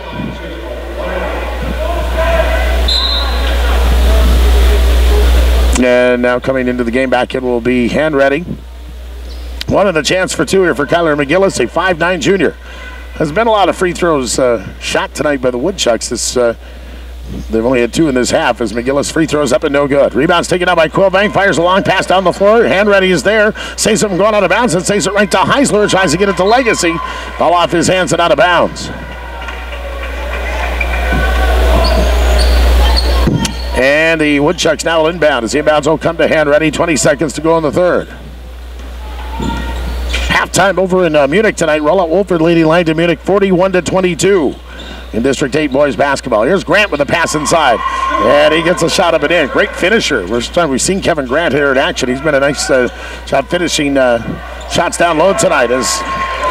And now coming into the game back, it will be hand ready. One of the chance for two here for Kyler McGillis, a 5'9 junior. There's been a lot of free throws uh, shot tonight by the Woodchucks. This uh, They've only had two in this half as McGillis free throws up and no good. Rebounds taken out by Quillbank. Fires a long pass down the floor. Hand ready is there. Say something going out of bounds and says it right to Heisler. Tries to get it to Legacy. Ball off his hands and out of bounds. And the Woodchucks now inbound as the inbounds will come to hand ready. 20 seconds to go in the third. Halftime over in uh, Munich tonight. Rolette Wolford leading Langdon Munich 41 to 22 in District 8 boys basketball. Here's Grant with a pass inside. And he gets a shot up and in. Great finisher. First time we've seen Kevin Grant here in action. He's been a nice uh, shot finishing uh, shots down low tonight as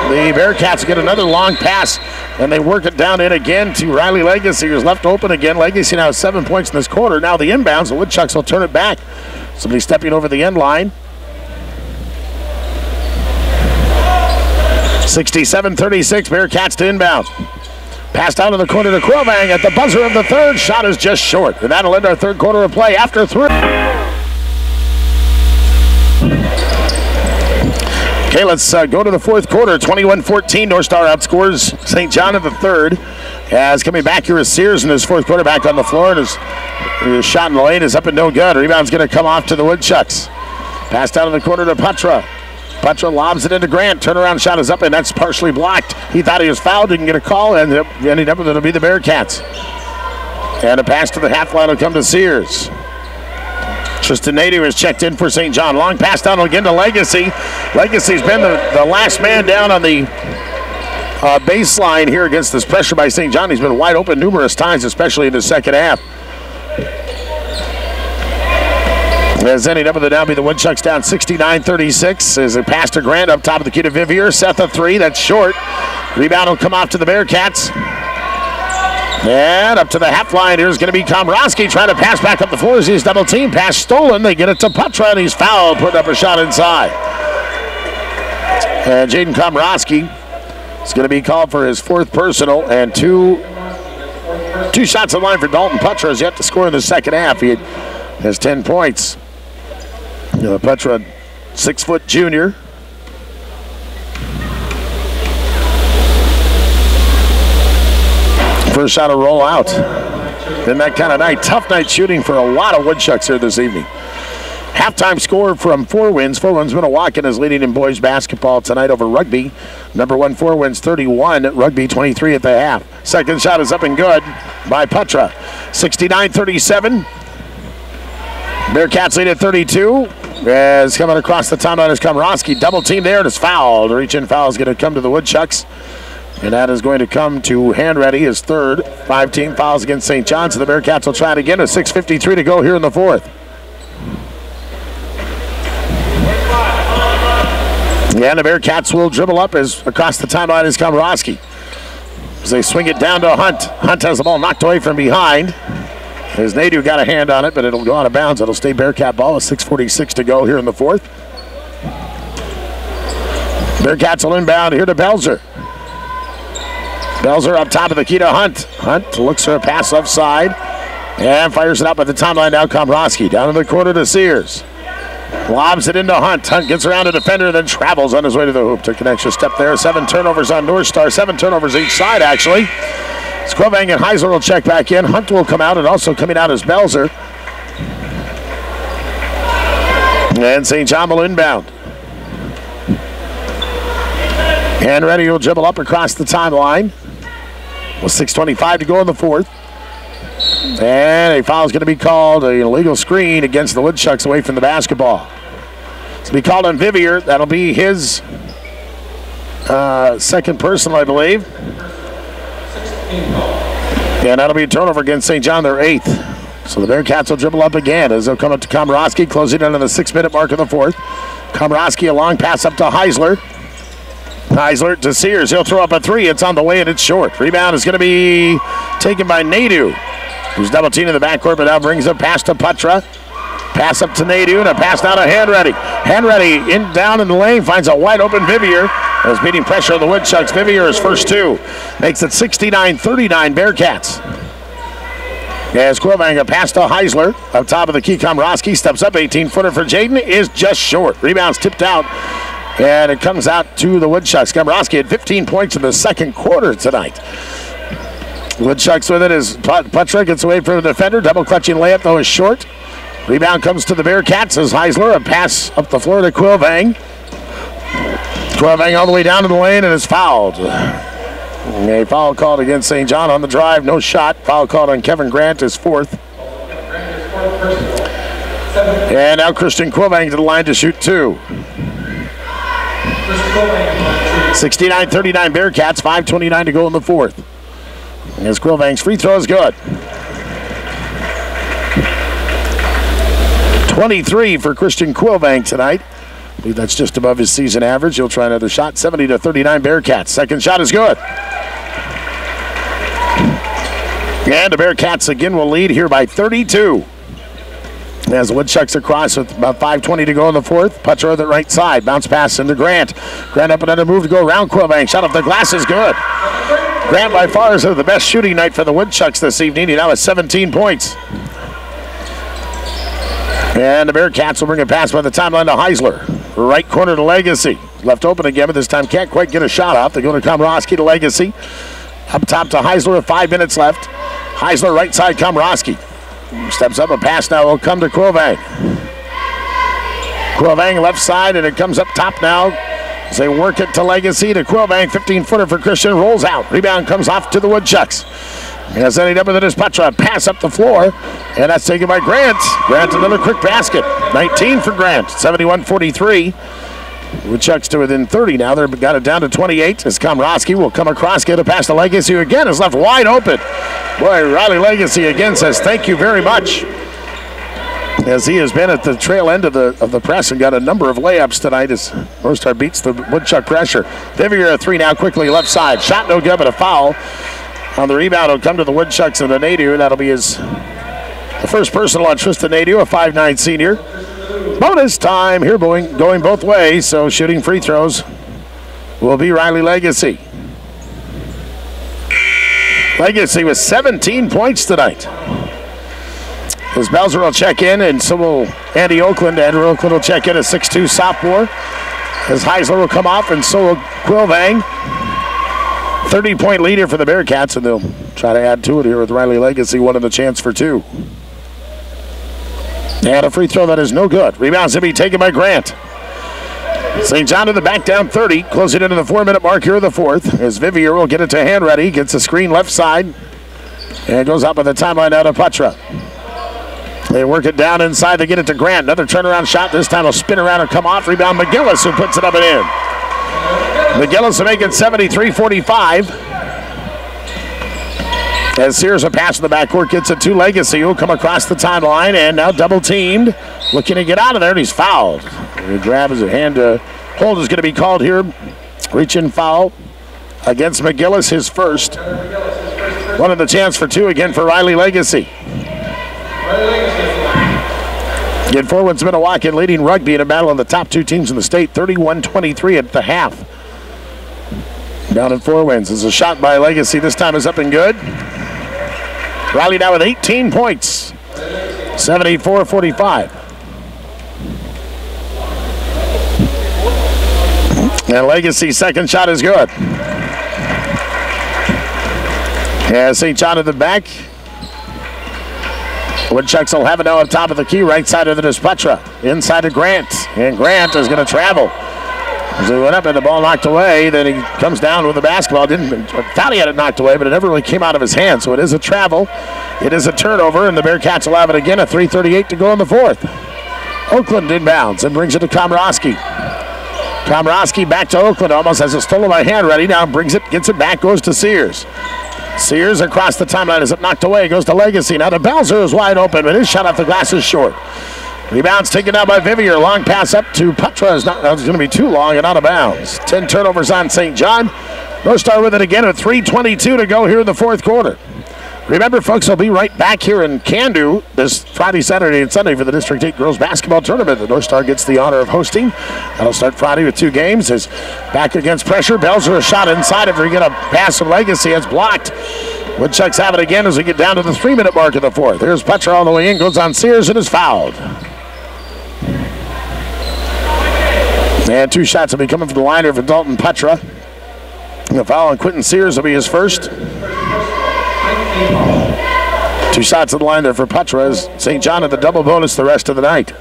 the Bearcats get another long pass and they work it down in again to Riley Legacy, who's left open again. Legacy now has seven points in this quarter. Now the inbounds, the Woodchucks will turn it back. Somebody stepping over the end line. 67 36, Bearcats to inbound. Pass down to the corner to Quillbang at the buzzer of the third. Shot is just short. And that'll end our third quarter of play after three. Okay, let's uh, go to the fourth quarter. 21-14, North Star outscores St. John in the third. As coming back here is Sears in his fourth quarter back on the floor. And his, his shot in the lane is up and no good. Rebound's going to come off to the Woodchucks. Pass down in the corner to Putra. Putra lobs it into Grant. Turnaround shot is up, and that's partially blocked. He thought he was fouled, didn't get a call, and ended up with it'll be the Bearcats. And a pass to the half line will come to Sears. Tristan Nader has checked in for St. John. Long pass down again to Legacy. Legacy's been the, the last man down on the uh, baseline here against this pressure by St. John. He's been wide open numerous times, especially in the second half. As ending up with the down, be the Woodchucks down 69-36 as a pass to Grant up top of the key to Vivier. Seth a three, that's short. Rebound will come off to the Bearcats. And up to the half line, here's going to be Komrosky trying to pass back up the floor as he's double team. Pass stolen. They get it to Putra, and he's fouled, putting up a shot inside. And Jaden Komrosky is going to be called for his fourth personal and two two shots in line for Dalton Putra has yet to score in the second half. He has 10 points. Putra, six foot junior. First shot to roll out. In that kind of night. Tough night shooting for a lot of Woodchucks here this evening. Halftime score from Four Winds. Four Winds Minnewaukan is leading in boys basketball tonight over rugby. Number one, Four Winds 31, rugby 23 at the half. Second shot is up and good by Putra. 69 37. Bearcats lead at 32. As coming across the timeline is Komrosky. Double team there and it's fouled. Reach in foul is going to come to the Woodchucks. And that is going to come to hand ready, his third. Five team fouls against St. John's. So the Bearcats will try it again. A 6.53 to go here in the fourth. Yeah, the Bearcats will dribble up as across the timeline is Komrosky. As they swing it down to Hunt. Hunt has the ball knocked away from behind. As Nadu got a hand on it, but it'll go out of bounds. It'll stay Bearcat ball with 6.46 to go here in the fourth. Bearcats will inbound here to Belzer. Belzer up top of the key to Hunt. Hunt looks for a pass left side and fires it up at the timeline. Now Komrosky down in the corner to Sears. Lobs it into Hunt. Hunt gets around a defender, then travels on his way to the hoop. Took an extra step there. Seven turnovers on North Star. Seven turnovers each side, actually. Quillbank and Heisler will check back in. Hunt will come out, and also coming out is Belzer. And St. John will inbound. And ready will dribble up across the timeline. With 6.25 to go in the fourth. And a foul is going to be called, an illegal screen against the Woodchucks away from the basketball. It's going to be called on Vivier. That'll be his uh, second personal, I believe. And that'll be a turnover against St. John, their eighth. So the Bearcats will dribble up again as they'll come up to Komrosky, closing in on the six minute mark of the fourth. Komrosky, a long pass up to Heisler. Heisler to Sears. He'll throw up a three. It's on the way and it's short. Rebound is going to be taken by Nadu, who's double teaming in the backcourt, but now brings a pass to Putra. Pass up to Nadu and a pass down to Hanready. Hanready in down in the lane finds a wide open Vivier. As beating pressure on the Woodchucks. Vivier is first two. Makes it 69-39 Bearcats. As Quillvang pass to Heisler. Up top of the key, Komrosky steps up. 18 footer for Jaden is just short. Rebounds tipped out. And it comes out to the Woodchucks. Komrosky had 15 points in the second quarter tonight. Woodchucks with it as Putra gets away from the defender. Double clutching layup, though, is short. Rebound comes to the Bearcats as Heisler. A pass up the floor to Quillvang. Quillvang all the way down to the lane and is fouled. A foul called against St. John on the drive. No shot. Foul called on Kevin Grant is fourth. And now Christian Quillvang to the line to shoot two. 69-39 Bearcats, 5.29 to go in the fourth. As Quillvang's free throw is good. 23 for Christian Quillvang tonight. I believe that's just above his season average. He'll try another shot. 70 to 39 Bearcats. Second shot is good. And the Bearcats again will lead here by 32. As Woodchucks across with about 5.20 to go in the fourth. Putcher on the right side. Bounce pass into Grant. Grant up another move to go around Quillvang. Shot off the glass is good. Grant by far is the best shooting night for the Woodchucks this evening. He now has 17 points. And the Bearcats will bring a pass by the timeline to Heisler. Right corner to Legacy. Left open again, but this time can't quite get a shot off. They go to Komrosky to Legacy. Up top to Heisler five minutes left. Heisler right side, Komrosky. Steps up a pass now will come to Quillvang. Quillvang left side, and it comes up top now as they work it to Legacy to Quillvang. 15 footer for Christian. Rolls out. Rebound comes off to the Woodchucks. As ending up with it is Putra. Pass up the floor. And that's taken by Grant. Grant another quick basket. 19 for Grant. 71 43. Woodchucks to within 30 now. They've got it down to 28 as Komrosky will come across, get a pass to Legacy who again is left wide open. Boy, Riley Legacy again says thank you very much as he has been at the trail end of the of the press and got a number of layups tonight as North Star beats the Woodchuck pressure. Vivier a three now quickly left side. Shot no good, but a foul. On the rebound, it'll come to the Woodchucks and the Nadu. That'll be his the first personal on Tristan Nadu, a 5'9 senior. Bonus time here going, going both ways, so shooting free throws will be Riley Legacy. Legacy with 17 points tonight. As Belzer will check in, and so will Andy Oakland. Andrew Oakland will check in, a 6'2 sophomore. As Heisler will come off, and so will Quillvang. 30 point leader for the Bearcats, and they'll try to add to it here with Riley Legacy, one of the chance for two. And a free throw that is no good. Rebounds to be taken by Grant. St. John to the back down 30, closing into the four minute mark here of the fourth. As Vivier will get it to hand ready, gets a screen left side, and goes up on the timeline out of Putra. They work it down inside. They get it to Grant. Another turnaround shot. This time will spin around and come off. Rebound McGillis who puts it up and in. McGillis will make it 73 45. As Sears a pass in the backcourt gets it to Legacy, who'll come across the timeline and now double teamed. Looking to get out of there, and he's fouled. The grab his hand to hold is going to be called here. Reach in foul against McGillis, his first. One of the chance for two again for Riley Legacy. Again, Four Winds Minnewaukan leading rugby in a battle of the top two teams in the state, 31-23 at the half. Down in Four Winds. There's a shot by Legacy. This time is up and good. Riley now with 18 points. 74-45. And Legacy second shot is good. Yeah, St. John at the back. Woodchucks will have it now on top of the key, right side of the Despetra. Inside of Grant. And Grant is going to travel. As he went up and the ball knocked away, then he comes down with the basketball. Didn't thought he had it knocked away, but it never really came out of his hand. So it is a travel. It is a turnover, and the Bearcats will have it again. A 3:38 to go in the fourth. Oakland inbounds and brings it to Komrosky. Komrosky back to Oakland, almost has it stolen by hand ready. Now brings it, gets it back, goes to Sears. Sears across the timeline is it knocked away, goes to Legacy. Now the Belzer is wide open, but his shot off the glass is short. Rebounds taken down by Vivier. Long pass up to Putra is not going to be too long and out of bounds. 10 turnovers on St. John. North Star with it again at 3.22 to go here in the fourth quarter. Remember, folks, I'll be right back here in Cando this Friday, Saturday, and Sunday for the District 8 Girls Basketball Tournament. The North Star gets the honor of hosting. That'll start Friday with two games. Is back against pressure. Belzer a shot inside if we get a pass from Legacy. It's blocked. Woodchucks have it again as we get down to the three-minute mark of the fourth. Here's Putra all the way in, goes on Sears and is fouled. And two shots will be coming from the liner for Dalton Putra. The foul on Quentin Sears will be his first. Two shots at the line there for Putra as St. John at the double bonus the rest of the night.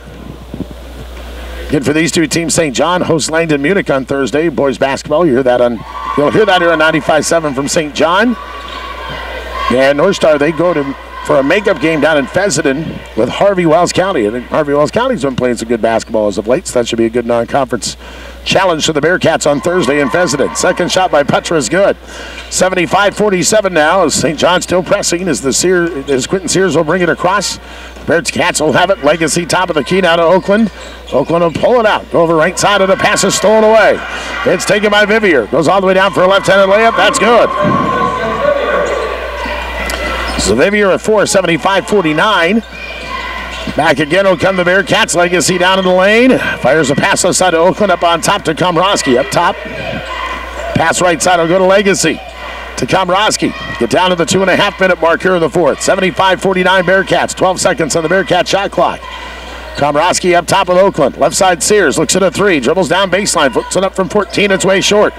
Good for these two teams. St. John hosts Langdon Munich on Thursday. Boys basketball. You hear that on you'll hear that here on 95.7 from St. John. And North Star, they go to for a makeup game down in Fessenden with Harvey Wells County. I think Harvey Wells County's been playing some good basketball as of late, so that should be a good non-conference challenge to the Bearcats on Thursday in Fessenden. Second shot by Putra is good. 75-47 now as St. John still pressing as the Sears, as Quentin Sears will bring it across. The Bearcats will have it. Legacy top of the key now to Oakland. Oakland will pull it out. Go over right side of the pass is stolen away. It's taken by Vivier. Goes all the way down for a left-handed layup. That's good. Xavier at 475 49. Back again will come the Bearcats. Legacy down in the lane. Fires a pass left side to Oakland up on top to Komrosky. Up top. Pass right side will go to Legacy. To Komrosky. Get down to the two and a half minute mark here in the fourth. 75 49 Bearcats. 12 seconds on the Bearcat shot clock. Komrosky up top with Oakland. Left side Sears looks at a three. Dribbles down baseline. Puts it up from 14. It's way short.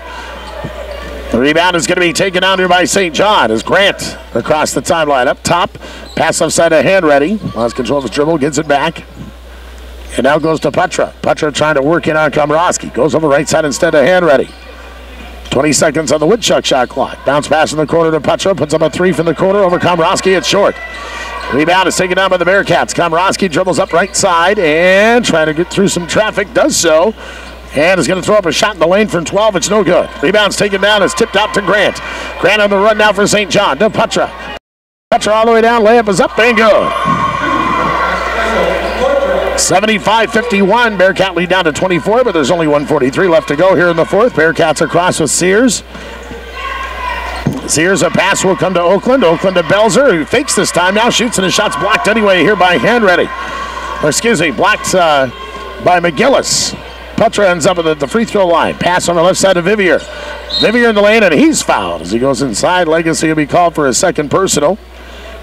The rebound is going to be taken out here by St. John as Grant across the timeline. Up top, pass left side of Handready. Lost control of his dribble, gets it back. And now goes to Putra. Putra trying to work in on Komrosky. Goes over right side instead of hand ready. 20 seconds on the Woodchuck shot clock. Bounce pass in the corner to Putra. Puts up a three from the corner over Komrosky. It's short. Rebound is taken down by the Bearcats. Komrosky dribbles up right side and trying to get through some traffic. Does so. And is going to throw up a shot in the lane from 12. It's no good. Rebound's taken down. It's tipped out to Grant. Grant on the run now for St. John. To Putra. Putra all the way down. Layup is up and good. 75-51. Bearcat lead down to 24, but there's only 143 left to go here in the fourth. Bearcats across with Sears. Sears a pass will come to Oakland. Oakland to Belzer, who fakes this time now, shoots and his shot's blocked anyway here by Handready. Or excuse me, blocked uh, by McGillis. Putra ends up at the free throw line. Pass on the left side of Vivier. Vivier in the lane, and he's fouled as he goes inside. Legacy will be called for a second personal.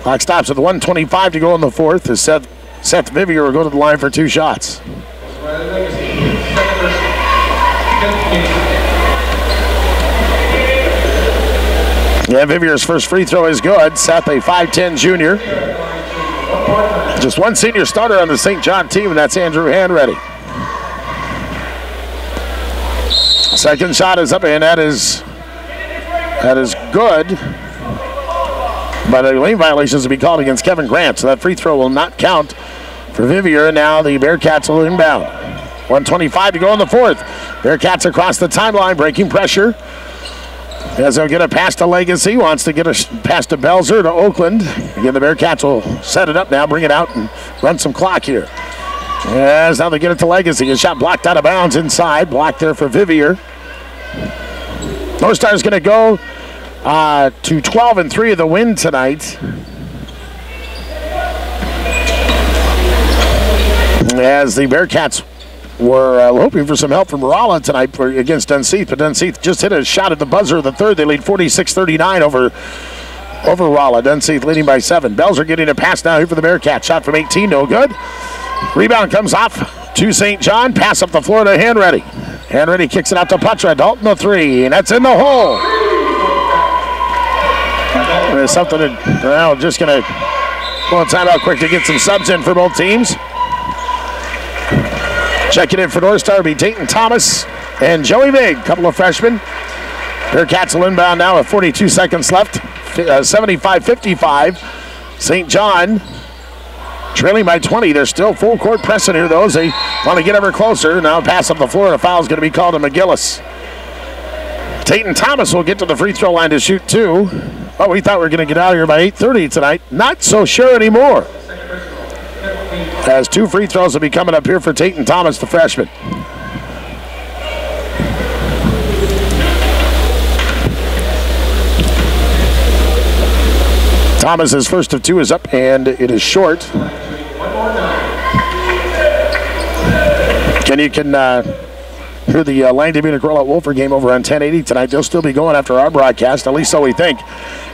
Clock stops at 125 to go in the fourth as Seth, Seth Vivier will go to the line for two shots. Yeah, Vivier's first free throw is good. Seth, a 5'10 junior. Just one senior starter on the St. John team, and that's Andrew Handready. Second shot is up, and that is that is good. But a lane violation is to be called against Kevin Grant, so that free throw will not count for Vivier. Now the Bearcats will inbound. 125 to go in the fourth. Bearcats across the timeline, breaking pressure. As they'll get a pass to Legacy, wants to get a pass to Belzer to Oakland. Again, the Bearcats will set it up now, bring it out, and run some clock here. As now they get it to Legacy. A shot blocked out of bounds inside. Blocked there for Vivier. North Star is going to go uh, to 12 and 3 of the win tonight. As the Bearcats were uh, hoping for some help from Rolla tonight for, against Dunseith, but Dunseith just hit a shot at the buzzer of the third. They lead 46-39 over over Rolla. Dunseith leading by seven. Bells are getting a pass now here for the Bearcats. Shot from 18, no good. Rebound comes off to St. John. Pass up the floor to Handready. Handready kicks it out to Putra. Dalton the three, and that's in the hole. There's something that, well, just going to go on timeout quick to get some subs in for both teams. Checking in for North Star be Dayton Thomas and Joey Vig, couple of freshmen. Bearcats will inbound now with 42 seconds left. 75-55. Uh, St. John trailing by 20. They're still full court pressing here, though, as they want to get ever closer. Now pass up the floor, and a foul is going to be called to McGillis. Dayton Thomas will get to the free throw line to shoot two. Oh, we thought we were going to get out of here by 8.30 tonight. Not so sure anymore. As two free throws will be coming up here for Dayton Thomas, the freshman. Thomas's first of two is up, and it is short. And you can uh, hear the uh, Langdon Munich Rolette Wolford game over on 1080 tonight. They'll still be going after our broadcast, at least so we think.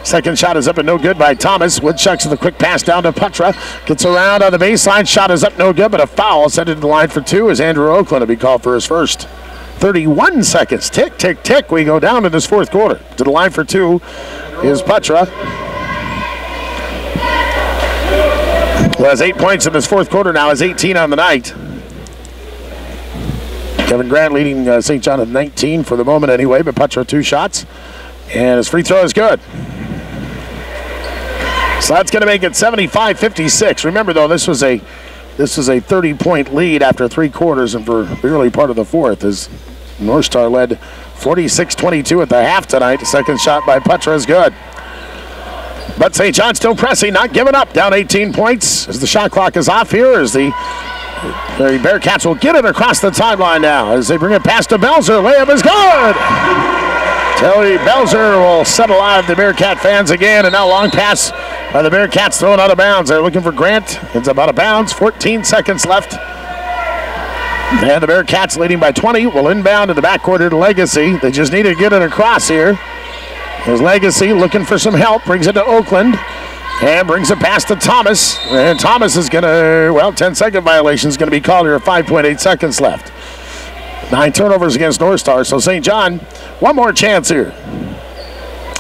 Second shot is up and no good by Thomas. Woodchucks with a quick pass down to Putra. Gets around on the baseline. Shot is up, no good, but a foul sent into the line for two as Andrew Oakland will be called for his first. 31 seconds. Tick, tick, tick. We go down in this fourth quarter. To the line for two is Putra. Well, has eight points in this fourth quarter now, has 18 on the night. Kevin Grant leading uh, St. John at 19 for the moment anyway, but Putra two shots. And his free throw is good. So that's going to make it 75-56. Remember, though, this was a this was a 30-point lead after three quarters and for the early part of the fourth as North Star led 46-22 at the half tonight. Second shot by Putra is good. But St. John still pressing, not giving up. Down 18 points as the shot clock is off here as the, the Bearcats will get it across the timeline now as they bring it past to Belzer. Layup is good. Telly Belzer will set alive the Bearcat fans again, and now long pass by the Bearcats thrown out of bounds. They're looking for Grant. It's about a bounds. 14 seconds left. And the Bearcats leading by 20 will inbound in the backcourt to Legacy. They just need to get it across here. There's Legacy looking for some help. Brings it to Oakland. And brings it past to Thomas. And Thomas is going to, well, 10 second violation is going to be called here 5.8 seconds left. Nine turnovers against North Star. So St. John, one more chance here.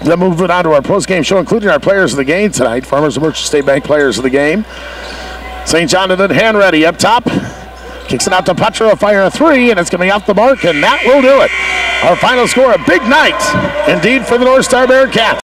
Then moving on to our post-game show, including our players of the game tonight. Farmers and Merchant State Bank players of the game. St. John and then hand ready up top. Kicks it out to Putra, fire a three, and it's going to be off the mark, and that will do it. Our final score, a big night indeed for the North Star Bearcats.